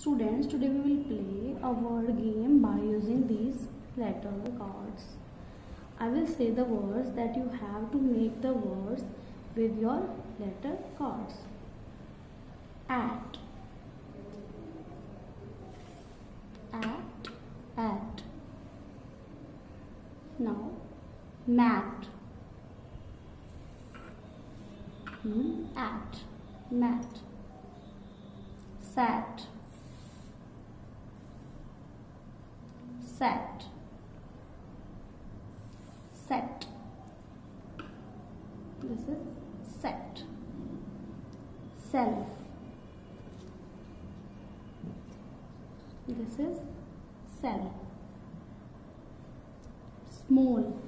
Students, today we will play a word game by using these letter cards. I will say the words that you have to make the words with your letter cards. At, at, at. Now, mat. Hmm, at, mat. Sat. Set. Set. This is set. Self. This is self. Small.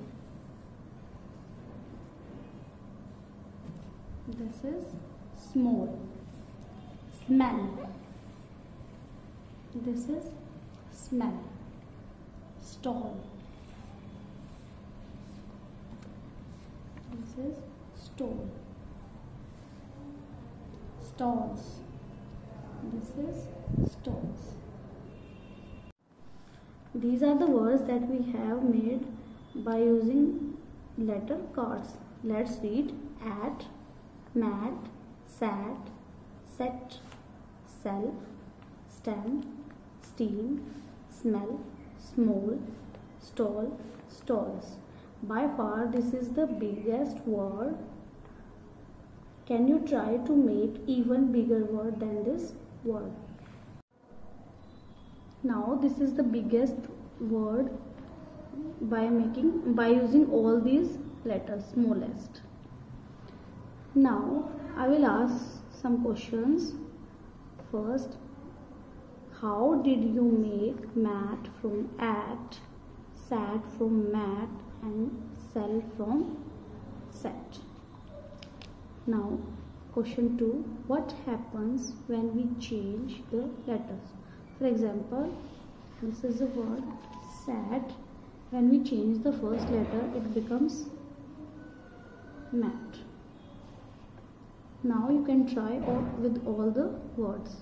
This is small. Smell. This is smell stall this is stall stalls this is stalls these are the words that we have made by using letter cards. Let's read. At mat sat set self stand steam smell small stall stalls. By far this is the biggest word. Can you try to make even bigger word than this word? Now this is the biggest word by making by using all these letters smallest now i will ask some questions. First how did you make mat from at, sat from mat and sell from set? Now question 2. What happens when we change the letters? For example, this is the word sat. When we change the first letter, it becomes mat. Now you can try with all the words.